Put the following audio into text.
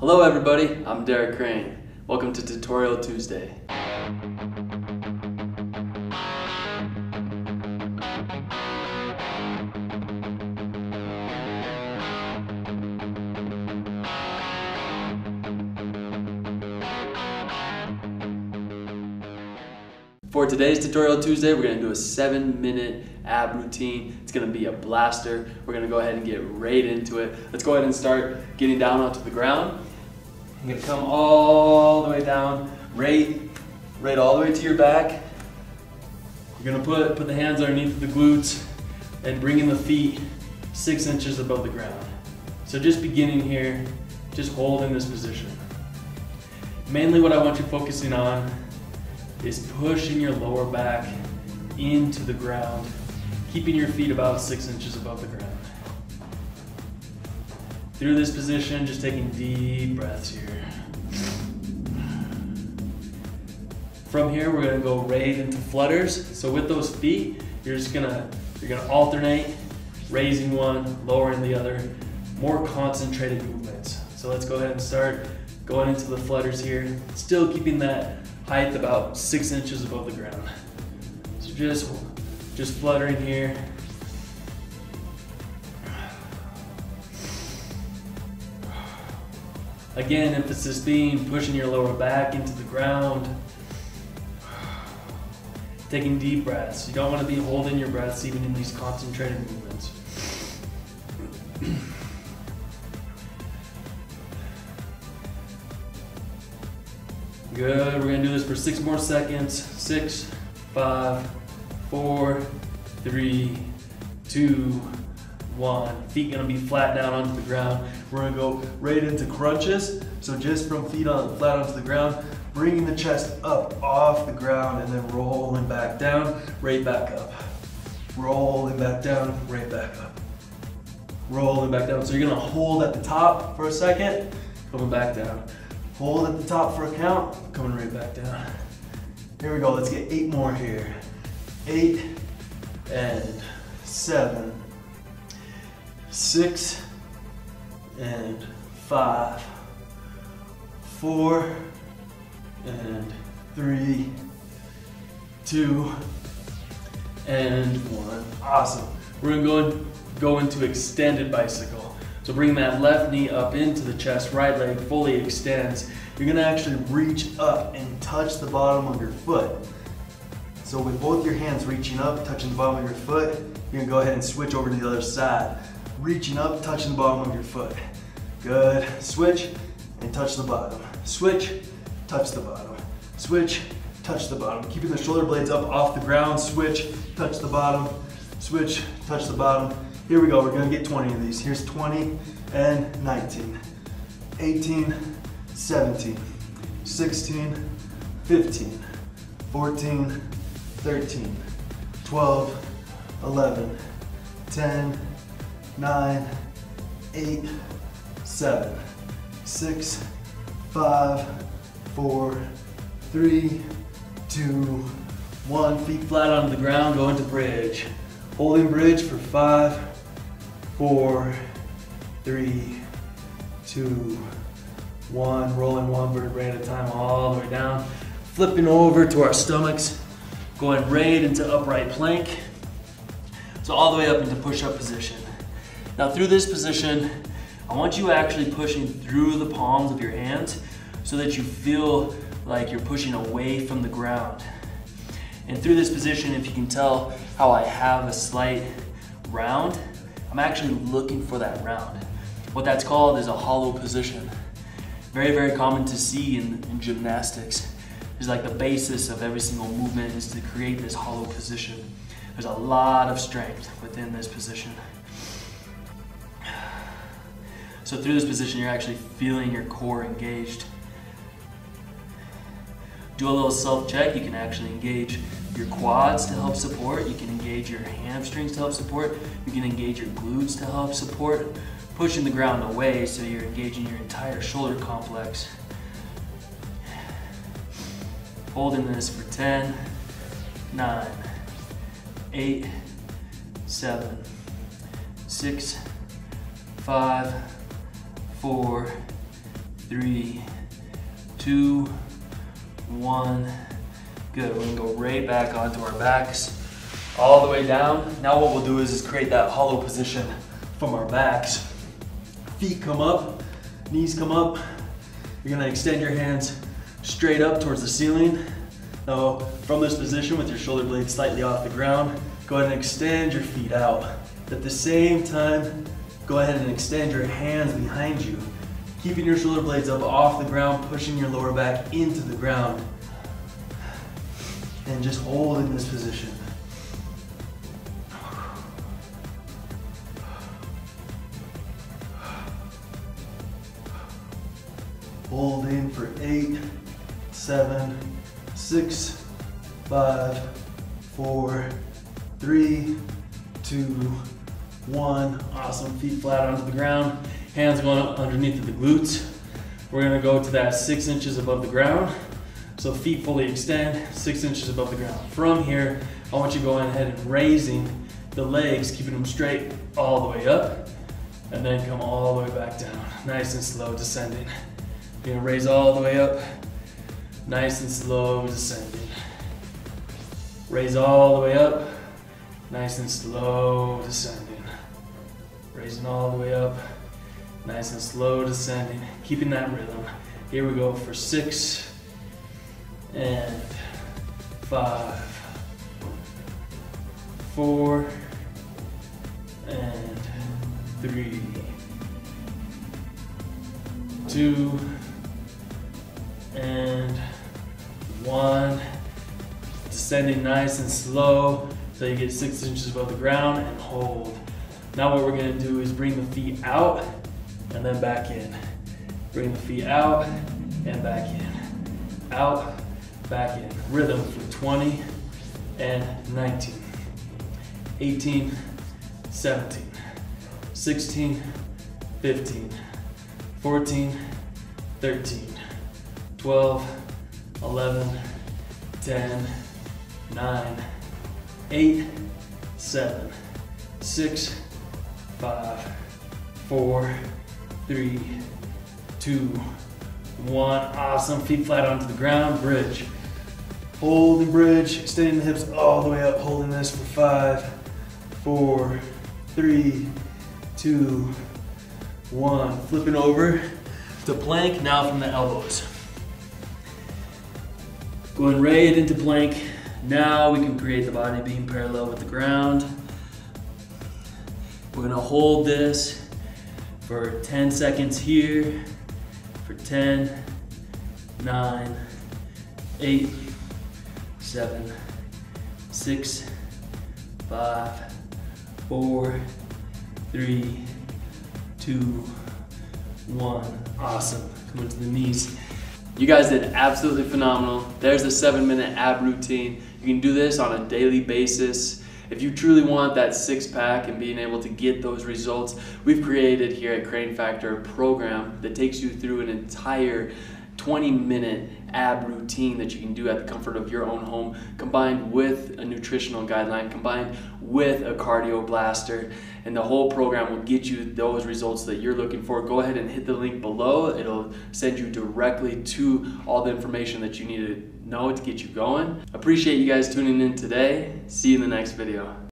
Hello everybody, I'm Derek Crane. Welcome to Tutorial Tuesday. For today's Tutorial Tuesday, we're gonna do a seven minute ab routine. It's gonna be a blaster. We're gonna go ahead and get right into it. Let's go ahead and start getting down onto the ground. You're gonna come all the way down, right, right all the way to your back. You're gonna put, put the hands underneath the glutes and bringing the feet six inches above the ground. So just beginning here, just hold in this position. Mainly what I want you focusing on is pushing your lower back into the ground, keeping your feet about six inches above the ground. Through this position, just taking deep breaths here. From here, we're gonna go right into flutters. So with those feet, you're just gonna, you're gonna alternate, raising one, lowering the other, more concentrated movements. So let's go ahead and start going into the flutters here, still keeping that height about six inches above the ground. So just, just fluttering here. Again, emphasis being pushing your lower back into the ground. Taking deep breaths. You don't want to be holding your breaths even in these concentrated movements. Good, we're gonna do this for six more seconds. Six, five, four, three, two, one. Feet gonna be flat down onto the ground. We're gonna go right into crunches. So just from feet on flat onto the ground, bringing the chest up off the ground and then rolling back down, right back up. Rolling back down, right back up. Rolling back down. So you're gonna hold at the top for a second, coming back down. Hold at the top for a count, coming right back down. Here we go, let's get eight more here. Eight and seven, six and five, four and three, two and one. Awesome. We're gonna go, go into extended bicycle. So bring that left knee up into the chest, right leg fully extends. You're gonna actually reach up and touch the bottom of your foot. So with both your hands reaching up, touching the bottom of your foot, you're gonna go ahead and switch over to the other side. Reaching up, touching the bottom of your foot. Good, switch and touch the bottom. Switch, touch the bottom. Switch, touch the bottom. Keeping the shoulder blades up off the ground, switch, touch the bottom. Switch, touch the bottom. Here we go, we're gonna get 20 of these. Here's 20 and 19, 18, 17, 16, 15, 14, 13, 12, 11, 10, 9, 8, 7, 6, 5, 4, 3, 2, 1. Feet flat on the ground, go into bridge. Holding bridge for five, four, three, two, one. Rolling one vertebrae at a time all the way down. Flipping over to our stomachs, going right into upright plank. So all the way up into push-up position. Now through this position, I want you actually pushing through the palms of your hands so that you feel like you're pushing away from the ground. And through this position, if you can tell how I have a slight round, I'm actually looking for that round. What that's called is a hollow position. Very, very common to see in, in gymnastics. It's like the basis of every single movement is to create this hollow position. There's a lot of strength within this position. So through this position, you're actually feeling your core engaged. Do a little self-check. You can actually engage your quads to help support. You can engage your hamstrings to help support. You can engage your glutes to help support. Pushing the ground away so you're engaging your entire shoulder complex. Holding this for 10, 9, 8, 7, 6, 5, 4, three, two, one. Good, we're gonna go right back onto our backs, all the way down. Now what we'll do is, is create that hollow position from our backs. Feet come up, knees come up. You're gonna extend your hands straight up towards the ceiling. Now, from this position with your shoulder blades slightly off the ground, go ahead and extend your feet out. At the same time, go ahead and extend your hands behind you, keeping your shoulder blades up off the ground, pushing your lower back into the ground. And just hold in this position. Hold in for eight, seven, six, five, four, three, two, one. Awesome, feet flat onto the ground. Hands going up underneath the glutes. We're gonna go to that six inches above the ground. So feet fully extend, six inches above the ground. From here, I want you to go ahead and raising the legs, keeping them straight all the way up, and then come all the way back down. Nice and slow descending. You're gonna raise all the way up, nice and slow descending. Raise all the way up, nice and slow descending. Raising all the way up, nice and slow descending. Keeping that rhythm. Here we go for six and five, four, and three, two, and one. Descending nice and slow so you get six inches above the ground and hold. Now what we're gonna do is bring the feet out and then back in. Bring the feet out and back in. Out, back in. Rhythm for 20 and 19, 18, 17, 16, 15, 14, 13, 12, 11, 10, 9, 8, 7, 6, 5, 4, 3, 2, 1. Awesome. Feet flat onto the ground. Bridge. Holding bridge. Extending the hips all the way up. Holding this for 5, 4, 3, 2, 1. Flipping over to plank now from the elbows. Going right into plank. Now we can create the body being parallel with the ground. We're gonna hold this for 10 seconds here, for 10, 9, 8, 7, 6, 5, 4, 3, 2, 1. Awesome. Coming to the knees. You guys did absolutely phenomenal. There's the seven minute ab routine. You can do this on a daily basis. If you truly want that six pack and being able to get those results, we've created here at Crane Factor a program that takes you through an entire 20 minute ab routine that you can do at the comfort of your own home, combined with a nutritional guideline, combined with a cardio blaster, and the whole program will get you those results that you're looking for. Go ahead and hit the link below. It'll send you directly to all the information that you need to know to get you going. Appreciate you guys tuning in today. See you in the next video.